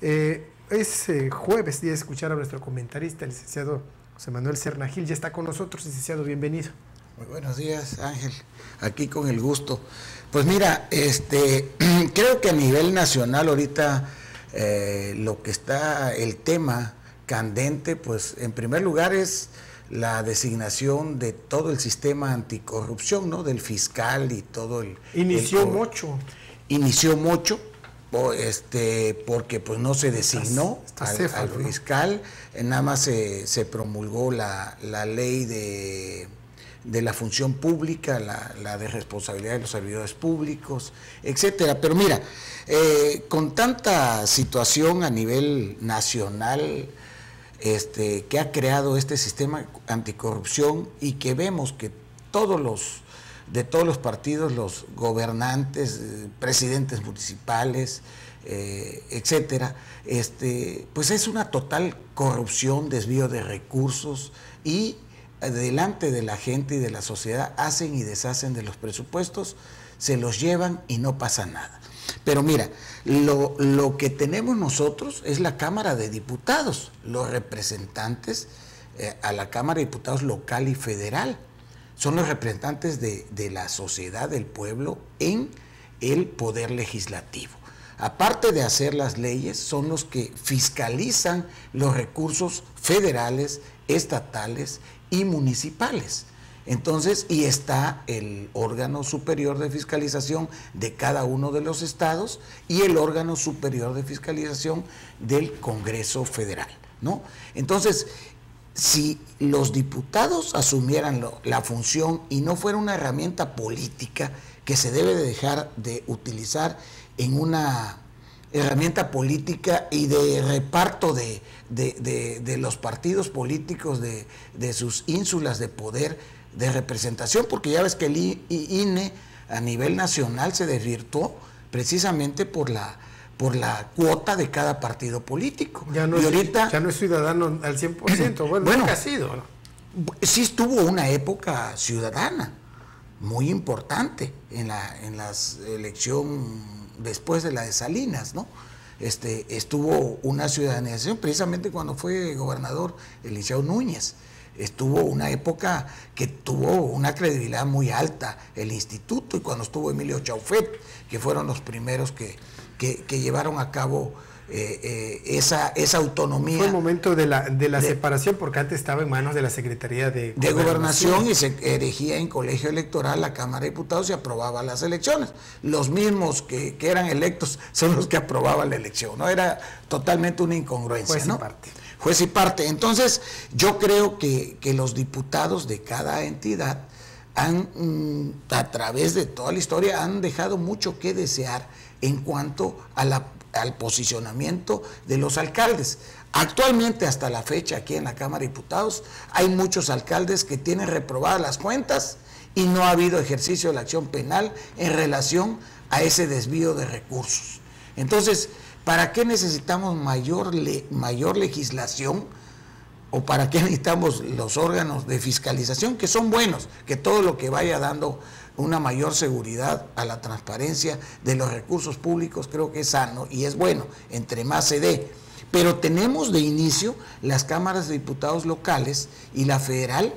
Eh, es eh, jueves día de escuchar a nuestro comentarista, el licenciado José Manuel Cernagil. Ya está con nosotros, licenciado, bienvenido. Muy buenos días, Ángel. Aquí con el gusto. Pues mira, este, creo que a nivel nacional ahorita eh, lo que está, el tema candente, pues en primer lugar es la designación de todo el sistema anticorrupción, ¿no? Del fiscal y todo el... Inició mucho. Inició mucho, este, porque pues no se designó al, fiscal, nada más se, promulgó la, ley de, la función pública, la, de responsabilidad de los servidores públicos, etcétera. Pero mira, eh, con tanta situación a nivel nacional, este, que ha creado este sistema anticorrupción y que vemos que todos los de todos los partidos, los gobernantes, eh, presidentes municipales, eh, etcétera, este, pues es una total corrupción, desvío de recursos y delante de la gente y de la sociedad hacen y deshacen de los presupuestos, se los llevan y no pasa nada. Pero mira, lo, que tenemos nosotros es la Cámara de Diputados, los representantes eh, a la Cámara de Diputados local y federal. Son los representantes de, de la sociedad, del pueblo, en el poder legislativo. Aparte de hacer las leyes, son los que fiscalizan los recursos federales, estatales y municipales. Entonces, y está el órgano superior de fiscalización de cada uno de los estados y el órgano superior de fiscalización del Congreso Federal, ¿no? Entonces, si los diputados asumieran la función y no fuera una herramienta política que se debe de dejar de utilizar en una herramienta política y de reparto de, los partidos políticos, de, sus ínsulas de poder, de representación, porque ya ves que el INE a nivel nacional se desvirtuó precisamente por la por la cuota de cada partido político. Ya no, ahorita, es, ya no es ciudadano al 100%, bueno, bueno ha sido. Sí estuvo una época ciudadana muy importante en la en las elección después de la de Salinas, ¿no? Este, estuvo una ciudadanización precisamente cuando fue gobernador Eliseo Núñez estuvo una época que tuvo una credibilidad muy alta el instituto y cuando estuvo Emilio Chaufet, que fueron los primeros que, que, llevaron a cabo eh, eh, esa, esa autonomía. Fue el momento de la, de la separación porque antes estaba en manos de la Secretaría de, de Gobernación. y se erigía en colegio electoral la Cámara de Diputados y aprobaba las elecciones. Los mismos que, eran electos son los que aprobaban la elección, ¿no? Era totalmente una incongruencia, ¿no? parte juez y parte. Entonces, yo creo que, los diputados de cada entidad han, mm, a través de toda la historia, han dejado mucho que desear en cuanto al posicionamiento de los alcaldes. Actualmente, hasta la fecha, aquí en la Cámara de Diputados, hay muchos alcaldes que tienen reprobadas las cuentas y no ha habido ejercicio de la acción penal en relación a ese desvío de recursos. Entonces, ¿Para qué necesitamos mayor, mayor legislación? ¿O para qué necesitamos los órganos de fiscalización que son buenos? Que todo lo que vaya dando una mayor seguridad a la transparencia de los recursos públicos creo que es sano y es bueno, entre más se dé. Pero tenemos de inicio las cámaras de diputados locales y la federal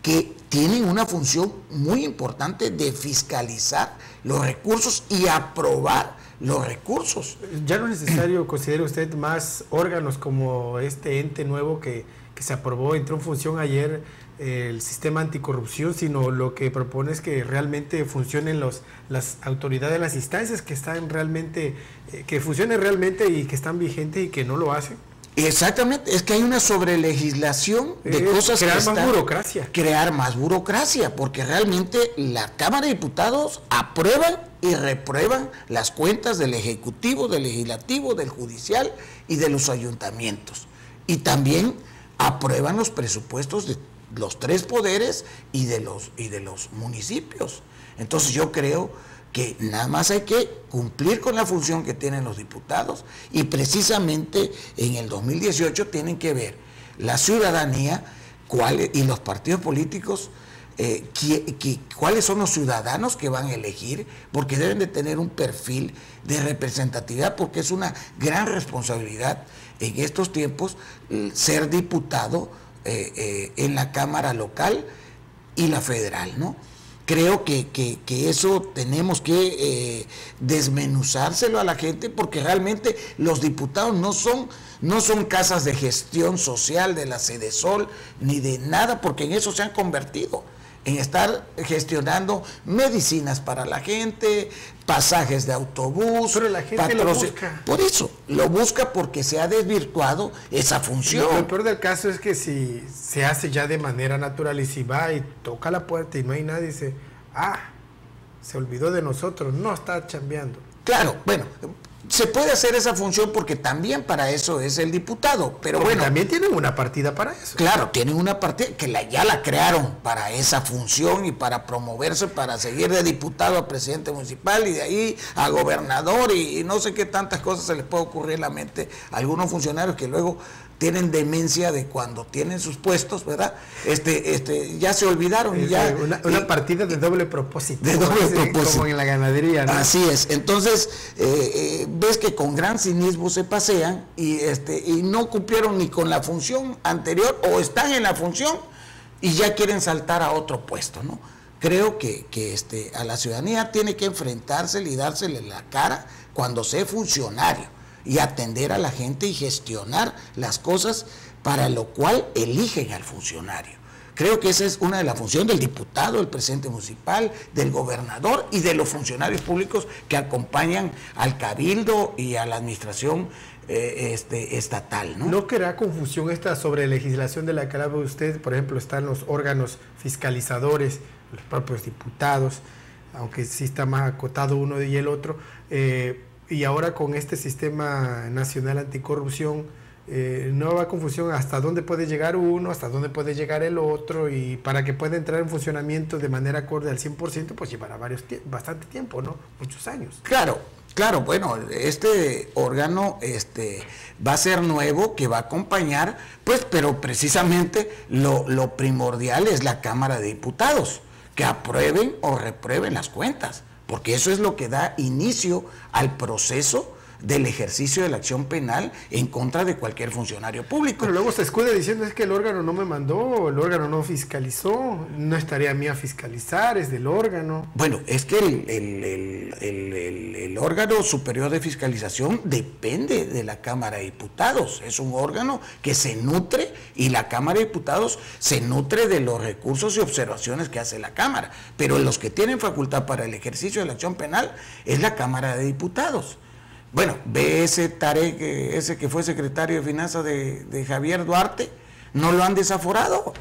que tienen una función muy importante de fiscalizar los recursos y aprobar los recursos. Ya no es necesario, considera usted, más órganos como este ente nuevo que, se aprobó, entró en función ayer el sistema anticorrupción, sino lo que propone es que realmente funcionen los, las autoridades, las instancias que están realmente, eh, que funcionen realmente y que están vigentes y que no lo hacen. Exactamente, es que hay una sobrelegislación de cosas crear más burocracia. Crear más burocracia, porque realmente la Cámara de Diputados aprueban y reprueban las cuentas del Ejecutivo, del Legislativo, del Judicial y de los ayuntamientos. Y también aprueban los presupuestos de los tres poderes y de los, y de los municipios. Entonces yo creo que nada más hay que cumplir con la función que tienen los diputados y precisamente en el 2018 tienen que ver la ciudadanía y los partidos políticos eh, cuáles son los ciudadanos que van a elegir, porque deben de tener un perfil de representatividad, porque es una gran responsabilidad en estos tiempos ser diputado eh, eh, en la Cámara local y la federal, ¿no? Creo que, eso tenemos que desmenuzárselo a la gente porque realmente los diputados no son no son casas de gestión social de la Sede Sol ni de nada, porque en eso se han convertido, en estar gestionando medicinas para la gente, pasajes de autobús. Pero la gente lo busca. Por eso, lo busca porque se ha desvirtuado esa función. Lo peor del caso es que si se hace ya de manera natural y si va y toca la puerta y no hay nadie, dice, ah, se olvidó de nosotros, no está chambeando. Claro, bueno, se puede hacer esa función porque también para eso es el diputado. Pero bueno. También tienen una partida para eso. Claro, tienen una partida que la, ya la crearon para esa función y para promoverse, para seguir de diputado a presidente municipal y de ahí a gobernador y, y no sé qué tantas cosas se les puede ocurrir en la mente a algunos funcionarios que luego tienen demencia de cuando tienen sus puestos, ¿verdad? Este, este, ya se olvidaron. ya, una, partida de doble propósito. De doble propósito. Como en la ganadería, ¿no? Así es. Entonces, eh, eh, ves que con gran cinismo se pasean y, este, y no cumplieron ni con la función anterior o están en la función y ya quieren saltar a otro puesto, ¿no? Creo que, que este, a la ciudadanía tiene que enfrentársele y dársele la cara cuando sea funcionario y atender a la gente y gestionar las cosas para lo cual eligen al funcionario. Creo que esa es una de las funciones del diputado, del presidente municipal, del gobernador y de los funcionarios públicos que acompañan al cabildo y a la administración eh, este, estatal. ¿no? ¿No confusión esta sobre legislación de la que hablaba usted? Por ejemplo, están los órganos fiscalizadores, los propios diputados, aunque sí está más acotado uno y el otro. Eh, y ahora con este sistema nacional anticorrupción, eh, no va a confusión hasta dónde puede llegar uno, hasta dónde puede llegar el otro, y para que pueda entrar en funcionamiento de manera acorde al 100%, pues llevará varios bastante tiempo, ¿no? Muchos años. Claro, claro, bueno, este órgano este, va a ser nuevo, que va a acompañar, pues, pero precisamente lo, lo primordial es la Cámara de Diputados, que aprueben o reprueben las cuentas porque eso es lo que da inicio al proceso del ejercicio de la acción penal en contra de cualquier funcionario público. Pero luego se escude diciendo es que el órgano no me mandó, el órgano no fiscalizó, no estaría a mí a fiscalizar, es del órgano. Bueno, es que el, el, órgano superior de fiscalización depende de la Cámara de Diputados, es un órgano que se nutre y la Cámara de Diputados se nutre de los recursos y observaciones que hace la Cámara, pero los que tienen facultad para el ejercicio de la acción penal es la Cámara de Diputados. Bueno, ve ese Tarek, ese que fue secretario de Finanzas de, Javier Duarte, no lo han desaforado.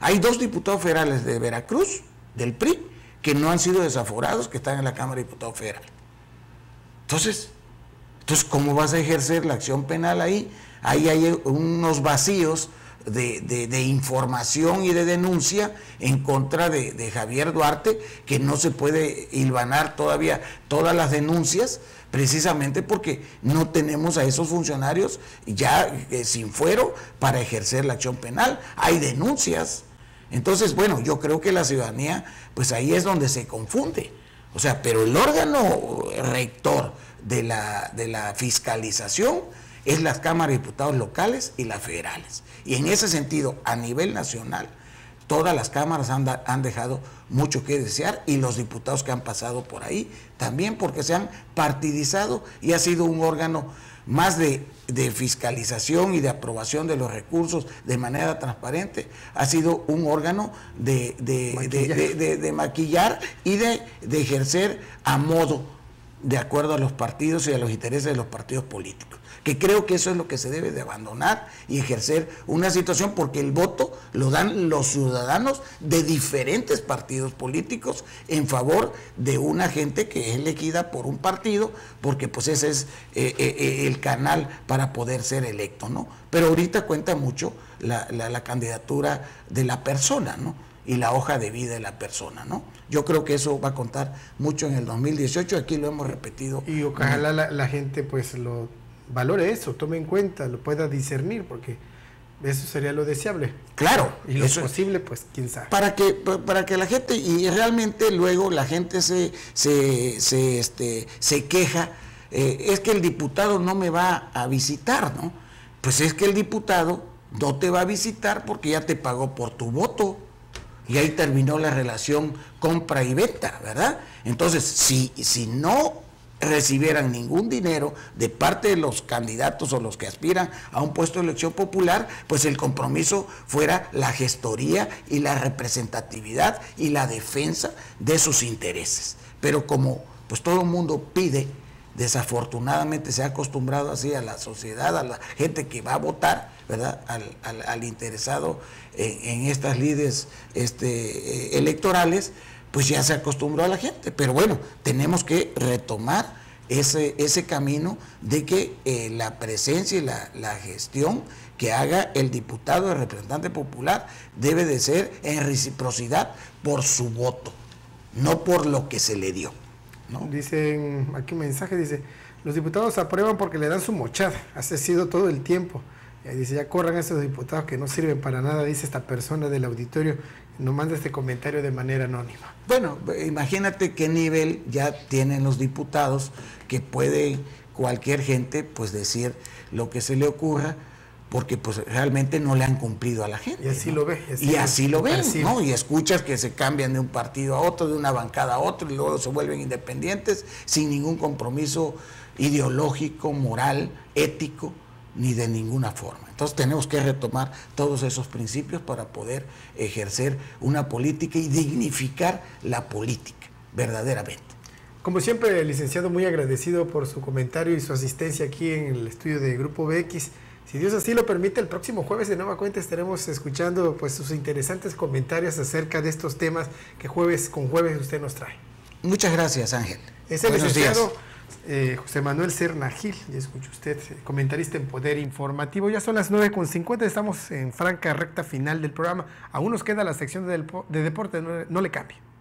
Hay dos diputados federales de Veracruz, del PRI, que no han sido desaforados, que están en la Cámara de Diputados Federal. Entonces, entonces, ¿cómo vas a ejercer la acción penal ahí? Ahí hay unos vacíos de, información y de denuncia en contra de, de Javier Duarte, que no se puede hilvanar todavía todas las denuncias precisamente porque no tenemos a esos funcionarios ya eh, sin fuero para ejercer la acción penal. Hay denuncias. Entonces, bueno, yo creo que la ciudadanía, pues ahí es donde se confunde. O sea, pero el órgano rector de la, de la fiscalización es las cámaras de diputados locales y las federales. Y en ese sentido, a nivel nacional, todas las cámaras han, han, dejado mucho que desear y los diputados que han pasado por ahí también porque se han partidizado y ha sido un órgano más de, fiscalización y de aprobación de los recursos de manera transparente, ha sido un órgano de, de maquillar y de ejercer a modo de acuerdo a los partidos y a los intereses de los partidos políticos que creo que eso es lo que se debe de abandonar y ejercer una situación porque el voto lo dan los ciudadanos de diferentes partidos políticos en favor de una gente que es elegida por un partido porque pues ese es eh, eh, eh, el canal para poder ser electo, ¿no? Pero ahorita cuenta mucho la, la candidatura de la persona, ¿no? y la hoja de vida de la persona, ¿no? Yo creo que eso va a contar mucho en el 2018, aquí lo hemos repetido. Y ojalá la, la gente pues lo valore eso, tome en cuenta, lo pueda discernir, porque Eso sería lo deseable. Claro. Y lo posible, pues quién sabe. Para que, para que la gente, y realmente luego la gente se, se, se, este, se queja, eh, es que el diputado no me va a visitar, ¿no? Pues es que el diputado no te va a visitar porque ya te pagó por tu voto. Y ahí terminó la relación compra y venta, ¿verdad? Entonces, si, si no recibieran ningún dinero de parte de los candidatos o los que aspiran a un puesto de elección popular, pues el compromiso fuera la gestoría y la representatividad y la defensa de sus intereses. Pero como pues todo el mundo pide, desafortunadamente se ha acostumbrado así a la sociedad, a la gente que va a votar, ¿verdad? Al, interesado en, estas lides este, eh, electorales, pues ya se acostumbró a la gente. Pero bueno, tenemos que retomar ese, ese camino de que eh, la presencia y la, gestión que haga el diputado, el representante popular, debe de ser en reciprocidad por su voto, no por lo que se le dio. ¿no? Dicen, aquí un mensaje dice, los diputados aprueban porque le dan su mochada, ha sido todo el tiempo. Dice, ya corran esos diputados que no sirven para nada, dice esta persona del auditorio no manda este comentario de manera anónima. Bueno, imagínate qué nivel ya tienen los diputados que puede cualquier gente pues decir lo que se le ocurra porque pues realmente no le han cumplido a la gente. Y así lo ve. y así lo ven, ¿no? Y escuchas que se cambian de un partido a otro, de una bancada a otro, y luego se vuelven independientes sin ningún compromiso ideológico, moral, ético ni de ninguna forma. Entonces tenemos que retomar todos esos principios para poder ejercer una política y dignificar la política, verdaderamente. Como siempre, licenciado, muy agradecido por su comentario y su asistencia aquí en el estudio de Grupo BX. Si Dios así lo permite, el próximo jueves de Nueva Cuenta estaremos escuchando pues, sus interesantes comentarios acerca de estos temas que jueves con jueves usted nos trae. Muchas gracias, Ángel. Es el licenciado eh, José Manuel Serna Gil, ya escucha usted, eh, comentarista en Poder Informativo. Ya son las 9.50, estamos en franca recta final del programa. Aún nos queda la sección de, deporte, no le cambie.